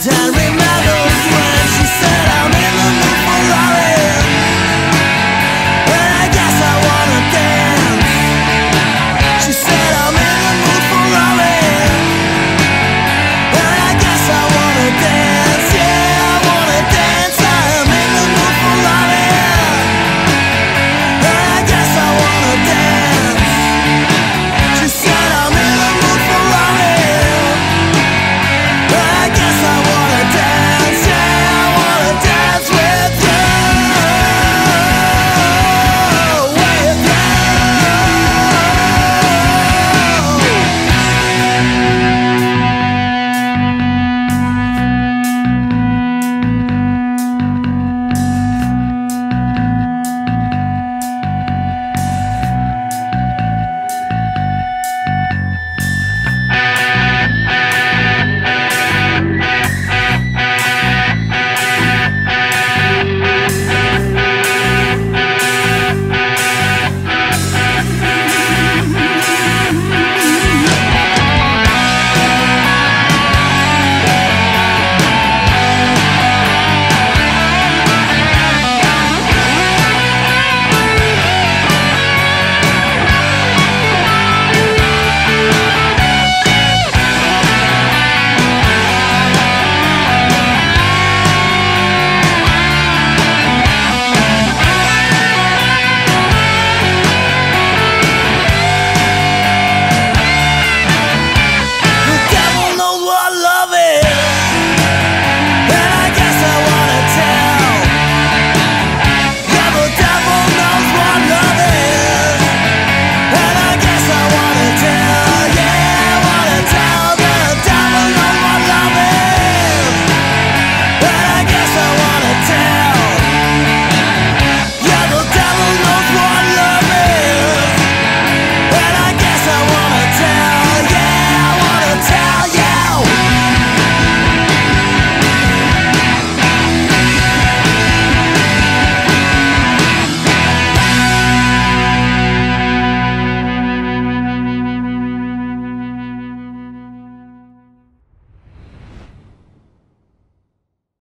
Down.